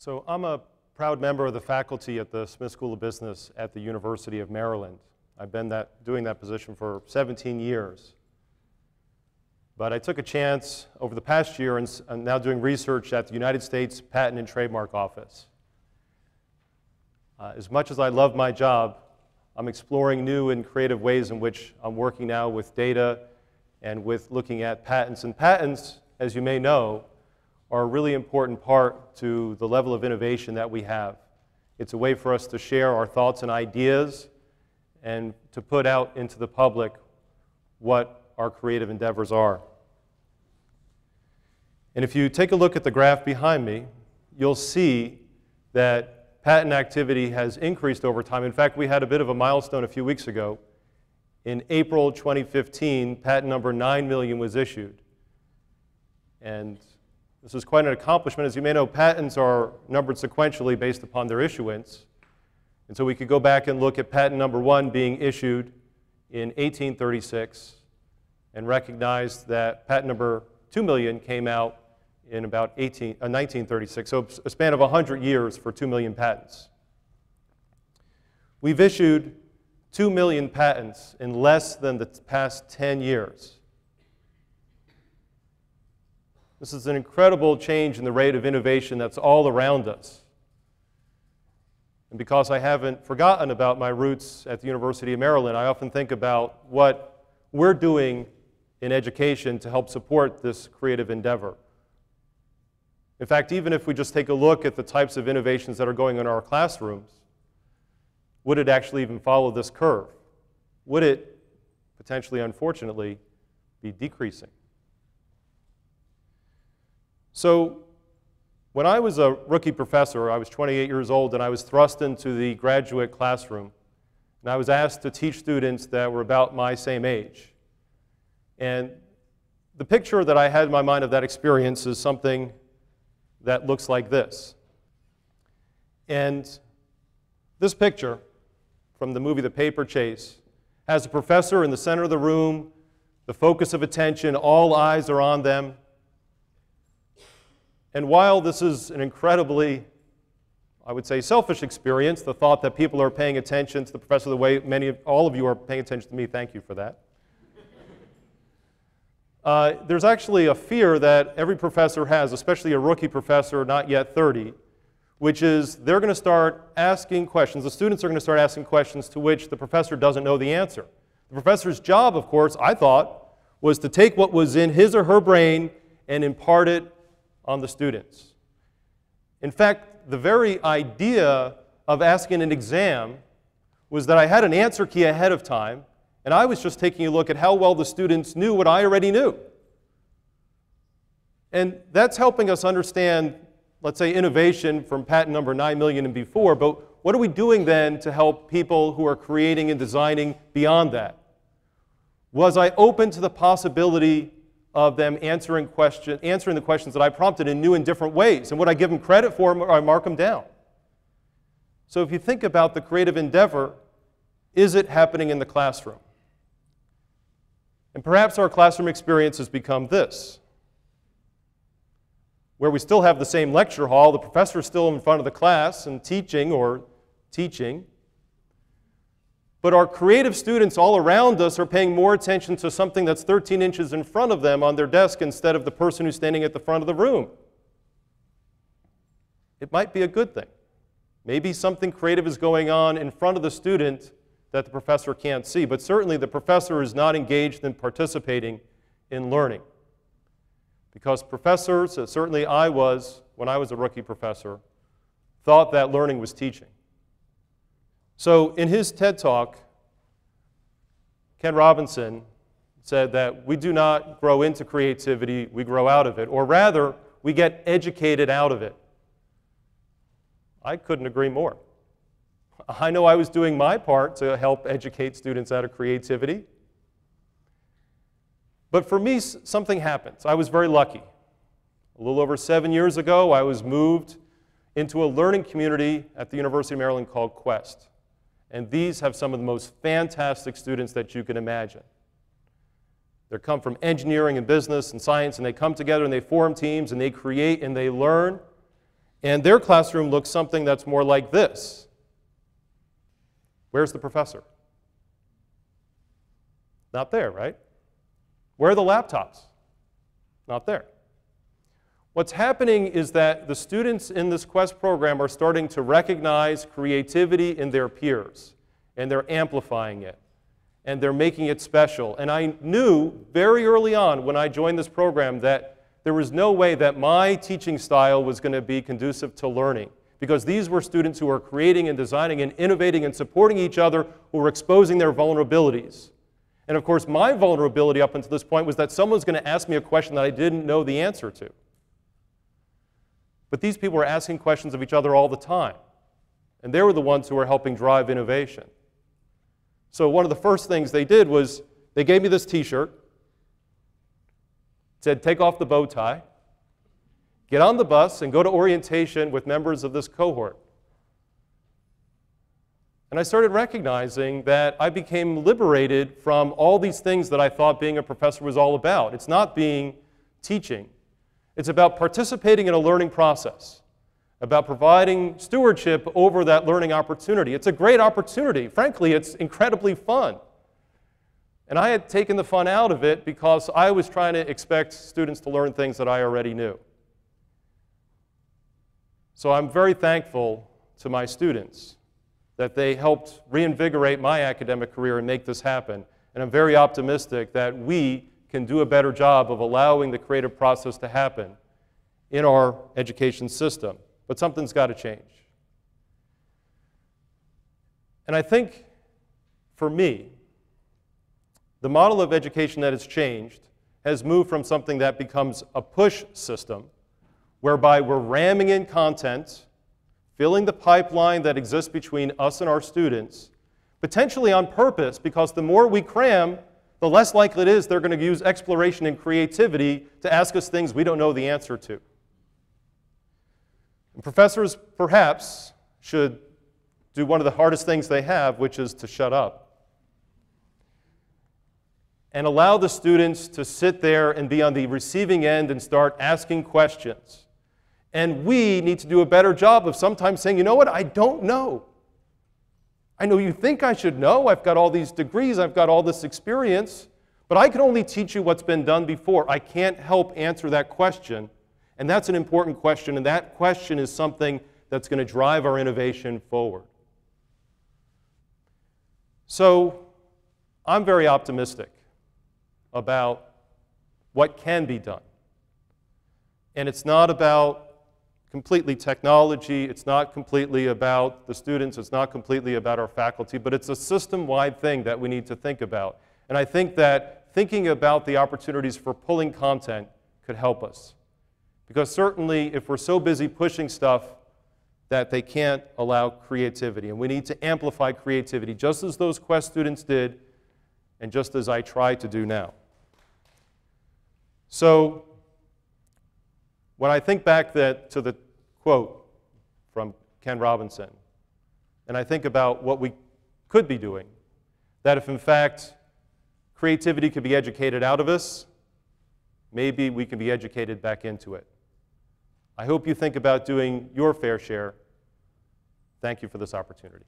So I'm a proud member of the faculty at the Smith School of Business at the University of Maryland. I've been that, doing that position for 17 years. But I took a chance over the past year and I'm now doing research at the United States Patent and Trademark Office. Uh, as much as I love my job, I'm exploring new and creative ways in which I'm working now with data and with looking at patents. And patents, as you may know, are a really important part to the level of innovation that we have. It's a way for us to share our thoughts and ideas and to put out into the public what our creative endeavors are. And if you take a look at the graph behind me, you'll see that patent activity has increased over time. In fact, we had a bit of a milestone a few weeks ago. In April 2015, patent number 9 million was issued. And this is quite an accomplishment. As you may know, patents are numbered sequentially based upon their issuance. And so we could go back and look at patent number one being issued in 1836 and recognize that patent number 2 million came out in about 18, uh, 1936. So a span of 100 years for 2 million patents. We've issued 2 million patents in less than the past 10 years. This is an incredible change in the rate of innovation that's all around us. And because I haven't forgotten about my roots at the University of Maryland, I often think about what we're doing in education to help support this creative endeavor. In fact, even if we just take a look at the types of innovations that are going on in our classrooms, would it actually even follow this curve? Would it potentially, unfortunately, be decreasing? So when I was a rookie professor, I was 28 years old, and I was thrust into the graduate classroom. And I was asked to teach students that were about my same age. And the picture that I had in my mind of that experience is something that looks like this. And this picture from the movie The Paper Chase has a professor in the center of the room, the focus of attention, all eyes are on them. And while this is an incredibly, I would say, selfish experience, the thought that people are paying attention to the professor the way many of, all of you are paying attention to me, thank you for that. Uh, there's actually a fear that every professor has, especially a rookie professor, not yet 30, which is they're going to start asking questions. The students are going to start asking questions to which the professor doesn't know the answer. The professor's job, of course, I thought, was to take what was in his or her brain and impart it on the students. In fact, the very idea of asking an exam was that I had an answer key ahead of time, and I was just taking a look at how well the students knew what I already knew. And that's helping us understand, let's say, innovation from patent number 9 million and before, but what are we doing then to help people who are creating and designing beyond that? Was I open to the possibility of them answering, question, answering the questions that I prompted in new and different ways. And would I give them credit for or I mark them down? So if you think about the creative endeavor, is it happening in the classroom? And perhaps our classroom experience has become this where we still have the same lecture hall, the professor is still in front of the class and teaching or teaching, but our creative students all around us are paying more attention to something that's 13 inches in front of them on their desk instead of the person who's standing at the front of the room. It might be a good thing. Maybe something creative is going on in front of the student that the professor can't see, but certainly the professor is not engaged in participating in learning. Because professors, certainly I was when I was a rookie professor, thought that learning was teaching. So, in his TED talk, Ken Robinson said that we do not grow into creativity, we grow out of it, or rather, we get educated out of it. I couldn't agree more. I know I was doing my part to help educate students out of creativity. But for me, something happened. I was very lucky. A little over seven years ago, I was moved into a learning community at the University of Maryland called Quest. And these have some of the most fantastic students that you can imagine. They come from engineering and business and science, and they come together and they form teams and they create and they learn. And their classroom looks something that's more like this. Where's the professor? Not there, right? Where are the laptops? Not there. What's happening is that the students in this Quest program are starting to recognize creativity in their peers, and they're amplifying it, and they're making it special. And I knew very early on when I joined this program that there was no way that my teaching style was going to be conducive to learning because these were students who were creating and designing and innovating and supporting each other, who were exposing their vulnerabilities. And of course, my vulnerability up until this point was that someone was going to ask me a question that I didn't know the answer to. But these people were asking questions of each other all the time. And they were the ones who were helping drive innovation. So one of the first things they did was they gave me this t-shirt. Said, take off the bow tie, get on the bus, and go to orientation with members of this cohort. And I started recognizing that I became liberated from all these things that I thought being a professor was all about. It's not being teaching. It's about participating in a learning process, about providing stewardship over that learning opportunity. It's a great opportunity. Frankly, it's incredibly fun. And I had taken the fun out of it because I was trying to expect students to learn things that I already knew. So I'm very thankful to my students that they helped reinvigorate my academic career and make this happen. And I'm very optimistic that we can do a better job of allowing the creative process to happen in our education system. But something's got to change. And I think for me, the model of education that has changed has moved from something that becomes a push system, whereby we're ramming in content, filling the pipeline that exists between us and our students, potentially on purpose, because the more we cram, the less likely it is they're going to use exploration and creativity to ask us things we don't know the answer to. And professors, perhaps, should do one of the hardest things they have, which is to shut up. And allow the students to sit there and be on the receiving end and start asking questions. And we need to do a better job of sometimes saying, you know what, I don't know. I know you think I should know. I've got all these degrees, I've got all this experience, but I can only teach you what's been done before. I can't help answer that question. And that's an important question, and that question is something that's going to drive our innovation forward. So I'm very optimistic about what can be done. And it's not about completely technology, it's not completely about the students, it's not completely about our faculty, but it's a system-wide thing that we need to think about. And I think that thinking about the opportunities for pulling content could help us. Because certainly if we're so busy pushing stuff that they can't allow creativity, and we need to amplify creativity, just as those Quest students did, and just as I try to do now. So when I think back that, to the quote from Ken Robinson, and I think about what we could be doing, that if in fact creativity could be educated out of us, maybe we can be educated back into it. I hope you think about doing your fair share. Thank you for this opportunity.